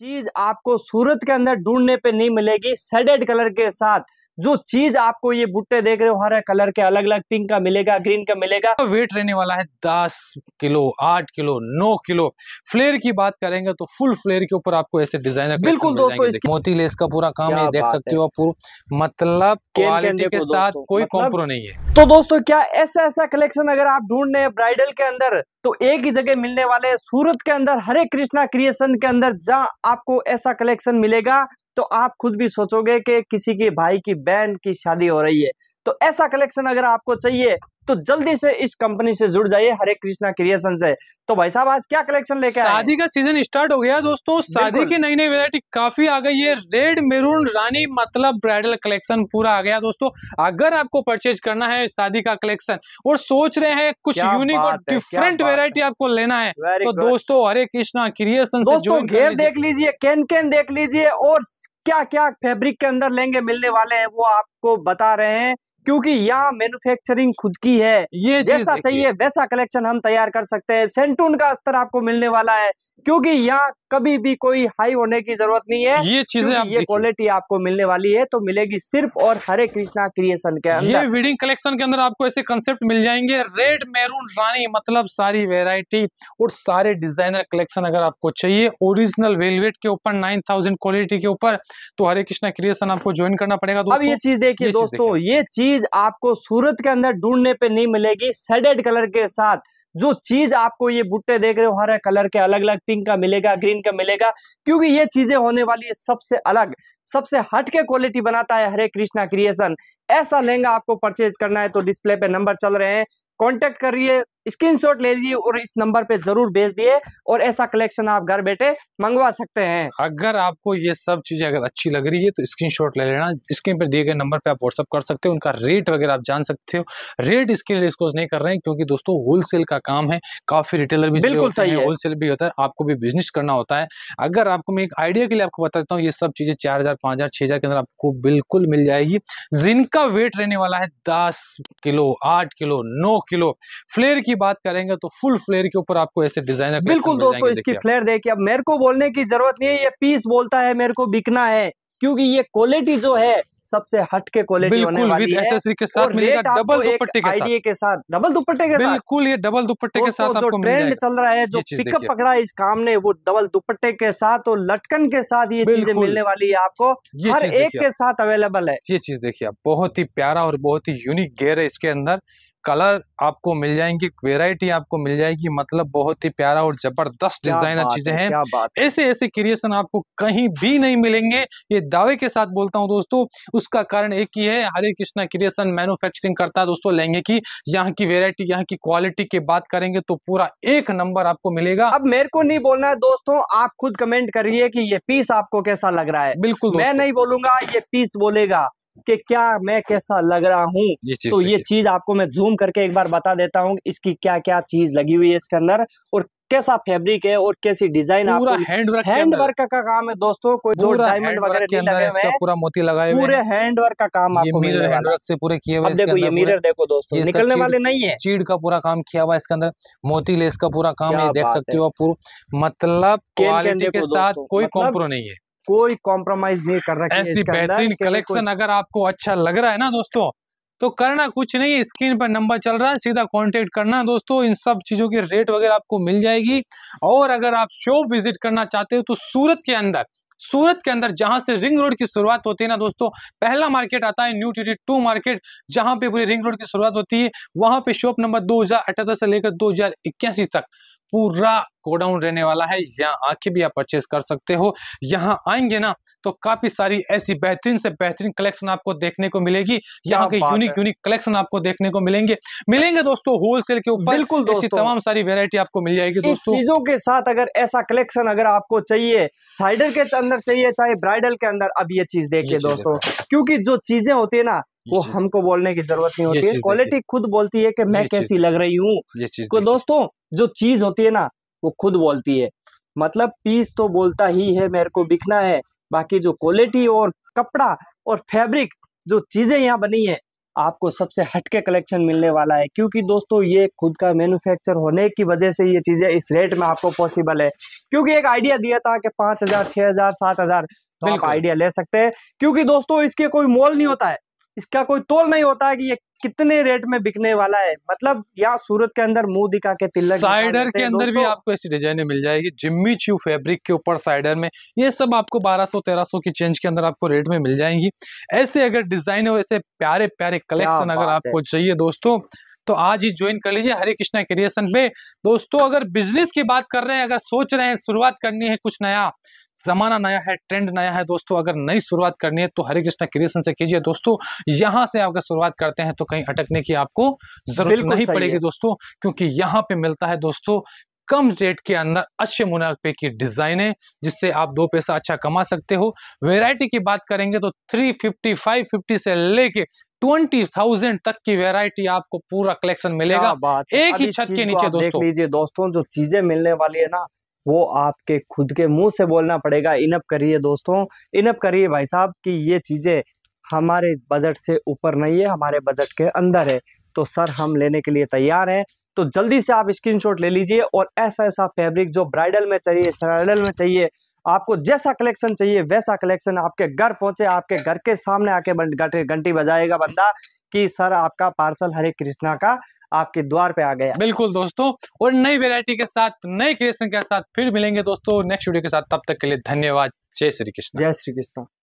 चीज़ आपको सूरत के अंदर ढूँढने पे नहीं मिलेगी। सेडेड कलर के साथ जो चीज़ आपको ये बुट्टे देख रहे हो हर कलर के अलग अलग पिंक का मिलेगा ग्रीन का मिलेगा। वेट रहने वाला है दस किलो आठ किलो नौ किलो। फ्लेयर की बात करेंगे तो फुल फ्लेयर के ऊपर आपको ऐसे डिज़ाइनर बिल्कुल दोस्तों इसकी मोती लेस का पूरा काम है देख सकते हो। आप मतलब क्वालिटी के साथ कोई मतलब- कॉम्प्रो नहीं है। तो दोस्तों क्या ऐसा ऐसा कलेक्शन अगर आप ढूंढ रहे हैं ब्राइडल के अंदर तो एक ही जगह मिलने वाले सूरत के अंदर हरे कृष्णा क्रिएशन के अंदर जहाँ आपको ऐसा कलेक्शन मिलेगा। तो आप खुद भी सोचोगे कि किसी के भाई की बहन की शादी हो रही है। तो ऐसा कलेक्शन अगर आपको चाहिए तो जल्दी से इस कंपनी से जुड़ जाइए हरे कृष्णा क्रिएशन से। तो भाई साहब आज क्या कलेक्शन लेके आए शादी का सीज़न स्टार्ट हो गया दोस्तों। शादी की नई नई वैरायटी काफ़ी आ गई है। रेड मेरून रानी मतलब ब्राइडल कलेक्शन पूरा आ गया दोस्तों। अगर आपको परचेज करना है शादी का कलेक्शन और सोच रहे हैं कुछ यूनिक और डिफरेंट वेरायटी आपको लेना है Very तो good. दोस्तों हरे कृष्णा क्रिएशन दोस्तों घेर देख लीजिए कैन कैन देख लीजिए और क्या क्या फैब्रिक के अंदर लेंगे मिलने वाले हैं वो आपको बता रहे हैं। क्योंकि यहाँ मैन्युफैक्चरिंग खुद की है। ये जैसा चाहिए वैसा कलेक्शन हम तैयार कर सकते हैं। सेंटून का स्तर आपको मिलने वाला है क्योंकि यहाँ कभी भी कोई हाई होने की ज़रूरत नहीं है ये चीज़ें आप ये क्वालिटी आपको मिलने वाली है तो मिलेगी सिर्फ़ और हरे कृष्णा क्रिएशन के अंदर। ये वीडिंग कलेक्शन के अंदर आपको ऐसे कंसेप्ट मिल जाएँगे। रेड मेरून रानी मतलब सारी वेराइटी और सारे डिज़ाइनर कलेक्शन अगर आपको चाहिए ओरिजिनल वेलवेट के ऊपर 9000 क्वालिटी के ऊपर तो हरे कृष्णा क्रिएशन आपको ज्वाइन करना पड़ेगा अब ये चीज़ देखिए दोस्तों ये चीज़ आपको सूरत के अंदर ढूँढने पे नहीं मिलेगी। सेडेड कलर के साथ जो चीज़ आपको ये बुट्टे देख रहे हो, हर कलर के अलग अलग पिंक का मिलेगा ग्रीन का मिलेगा, क्योंकि ये चीज़ें होने वाली है सबसे अलग, सबसे हटके क्वालिटी बनाता है हरे कृष्णा क्रिएशन ऐसा लहंगा आपको परचेज करना है तो डिस्प्ले पे नंबर चल रहे हैं। कांटेक्ट करिए स्क्रीनशॉट ले लीजिए और इस नंबर पे ज़रूर भेज दिए और ऐसा कलेक्शन आप घर बैठे मंगवा सकते हैं। अगर आपको ये सब चीज़ें अगर अच्छी लग रही है तो स्क्रीनशॉट ले लेना स्क्रीन पर दिए गए नंबर पे आप व्हाट्सअप कर सकते हो उनका रेट वगैरह आप जान सकते हो। रेट इसके लिए डिस्कोज नहीं कर रहे हैं क्योंकि दोस्तों होलसेल का काम है काफ़ी रिटेलर भी बिल्कुल सही है। होलसेल भी होता है आपको भी बिज़नेस करना होता है। अगर आपको मैं एक आइडिया के लिए आपको बता देता हूँ ये सब चीज़ें चार हज़ार पाँच हज़ार छह हज़ार के अंदर आपको बिल्कुल मिल जाएगी। जिनका वेट रहने वाला है दस किलो आठ किलो नौ किलो। फ्लेयर की बात करेंगे तो फुल फ्लेयर के ऊपर आपको ऐसे डिज़ाइनर बिल्कुल दोस्तों इसकी फ्लेयर देखिए अब मेरे को बोलने की ज़रूरत नहीं है ये पीस बोलता है मेरे को बिकना है क्योंकि ये क्वालिटी जो है सबसे हट के क्वालिटी होने वाली है। के साथ मिलेगा डबल दुपट्टे के साथ। के साथ डबल दुपट्टे के साथ। बिल्कुल ये डबल दुपट्टे के साथ आपको ट्रेंड चल रहा है जो पिकअप पकड़ा है इस काम ने वो डबल दुपट्टे के साथ और लटकन के साथ ये चीज़ें मिलने वाली है आपको। हर एक के साथ अवेलेबल है। ये चीज़ देखिए आप बहुत ही प्यारा और बहुत ही यूनिक गेयर है इसके अंदर। कलर आपको मिल जाएँगे वेराइटी आपको मिल जाएगी मतलब बहुत ही प्यारा और ज़बरदस्त डिज़ाइनर चीज़ें हैं ऐसे ऐसे क्रिएशन आपको कहीं भी नहीं मिलेंगे। ये दावे के साथ बोलता हूँ दोस्तों उसका कारण एक ही है हरे कृष्णा क्रिएशन मैन्युफैक्चरिंग करता है दोस्तों लहंगे की यहाँ की वेराइटी यहाँ की क्वालिटी की बात करेंगे तो पूरा एक नंबर आपको मिलेगा। अब मेरे को नहीं बोलना है दोस्तों आप खुद कमेंट करिए कि ये पीस आपको कैसा लग रहा है। बिल्कुल मैं नहीं बोलूँगा ये पीस बोलेगा। कि क्या मैं कैसा लग रहा हूँ? तो ये चीज़ आपको मैं जूम करके एक बार बता देता हूँ इसकी क्या क्या चीज़ लगी हुई है इसके अंदर और कैसा फैब्रिक है और कैसी डिज़ाइन आपको हैंड वर्क हैंड वर्क का काम है दोस्तों कोई जो डायमंड वगैरह के पूरा मोती लगाए पूरे हैंड वर्क का काम आपको मिरर हैंड वर्क से पूरे किए हुए देखो ये मिरर देखो दोस्तों निकलने वाले नहीं है। चीड़ का पूरा काम किया हुआ इसके अंदर मोती लेस का पूरा काम है देख सकते हो। आप मतलब क्वालिटी के साथ कोई मतलब कॉम्प्रो नहीं है। कोई कॉम्प्रोमाइज नहीं कर रखी ऐसी बेहतरीन कलेक्शन अगर आपको अच्छा लग रहा है ना दोस्तों तो करना कुछ नहीं है स्क्रीन पर नंबर चल रहा है सीधा कांटेक्ट करना दोस्तों इन सब चीज़ों की रेट वगैरह आपको मिल जाएगी। और अगर आप शॉप विज़िट करना चाहते हो तो सूरत के अंदर सूरत के अंदर जहाँ से रिंग रोड की शुरुआत होती है ना दोस्तों पहला मार्केट आता है न्यू टी टू मार्केट जहाँ पे पूरी रिंग रोड की शुरुआत होती है वहाँ पे शॉप नंबर दो से लेकर दो हज़ार इक्यासी तक। पूरा गोडाउन रहने वाला है। यहाँ आके भी आप परचेज कर सकते हो। यहाँ आएँगे ना तो काफ़ी सारी ऐसी बेहतरीन से बेहतरीन कलेक्शन आपको देखने को मिलेगी। यहाँ के यूनिक यूनिक कलेक्शन आपको देखने को मिलेंगे। मिलेंगे दोस्तों होलसेल के ऊपर। बिल्कुल ऐसी दोस्तों। तमाम सारी वेरायटी आपको मिल जाएगी दोस्तों। चीज़ों के साथ अगर ऐसा कलेक्शन अगर आपको चाहिए साइडर के अंदर चाहिए चाहे ब्राइडल के अंदर अब ये चीज़ देखिए दोस्तों। क्योंकि जो चीज़ें होती है ना वो हमको बोलने की ज़रूरत नहीं होती है। क्वालिटी खुद बोलती है कि मैं कैसी लग रही हूँ। ये दोस्तों जो चीज़ होती है ना वो खुद बोलती है। मतलब पीस तो बोलता ही है मेरे को बिकना है। बाकी जो क्वालिटी और कपड़ा और फैब्रिक जो चीज़ें यहाँ बनी है आपको सबसे हटके कलेक्शन मिलने वाला है। क्योंकि दोस्तों ये खुद का मैन्युफैक्चर होने की वजह से ये चीज़ें इस रेट में आपको पॉसिबल है। क्योंकि एक आइडिया दिया था कि पाँच हज़ार छः हज़ार सात हज़ार तो आप आइडिया ले सकते हैं। क्योंकि दोस्तों इसके कोई मोल नहीं होता है। इसका कोई तोल नहीं होता है कि ये कितने रेट में बिकने वाला है। मतलब यहाँ सूरत के अंदर मुँह दिखा के तिलक साइडर के अंदर भी आपको ऐसी डिजाइने मिल जाएगी जिम्मी च्यू फैब्रिक के ऊपर साइडर में। ये सब आपको 1200 1300 की चेंज के अंदर आपको रेट में मिल जाएँगी। ऐसे अगर डिज़ाइन हो ऐसे प्यारे प्यारे कलेक्शन अगर आपको चाहिए दोस्तों तो आज ही ज्वाइन कर लीजिए हरे कृष्णा क्रिएशन पे। दोस्तों अगर बिज़नेस की बात कर रहे हैं अगर सोच रहे हैं शुरुआत करनी है कुछ नया जमाना नया है ट्रेंड नया है दोस्तों अगर नई शुरुआत करनी है तो हरे कृष्णा क्रिएशन से कीजिए। दोस्तों यहाँ से अगर शुरुआत करते हैं तो कहीं अटकने की आपको ज़रूरत नहीं पड़ेगी दोस्तों क्योंकि यहाँ पे मिलता है दोस्तों कम रेट के अंदर अच्छे मुनाफे की डिज़ाइन है जिससे आप दो पैसा अच्छा कमा सकते हो। वेराइटी की बात करेंगे तो 350 550 से लेके 20,000 तक की वेराइटी आपको पूरा कलेक्शन मिलेगा। बात एक ही छत के नीचे दोस्तों देख लीजिए दोस्तों जो चीज़ें मिलने वाली है ना वो आपके खुद के मुँह से बोलना पड़ेगा इनअप करिए दोस्तों इनअप करिए भाई साहब कि ये चीज़ें हमारे बजट से ऊपर नहीं है, हमारे बजट के अंदर है। तो सर, हम लेने के लिए तैयार हैं। तो जल्दी से आप स्क्रीनशॉट ले लीजिए और ऐसा ऐसा फैब्रिक जो ब्राइडल में चाहिए स्टाइडल में चाहिए, आपको जैसा कलेक्शन चाहिए, वैसा कलेक्शन आपके घर पहुँचे, आपके घर के सामने आके घंटी बजाएगा बंदा कि सर, आपका पार्सल हरे कृष्णा का आपके द्वार पे आ गया। बिल्कुल दोस्तों और नई वेरायटी के साथ नए क्रिएशन के साथ फिर मिलेंगे दोस्तों नेक्स्ट वीडियो के साथ। तब तक के लिए धन्यवाद। जय श्री कृष्ण। जय श्री कृष्ण।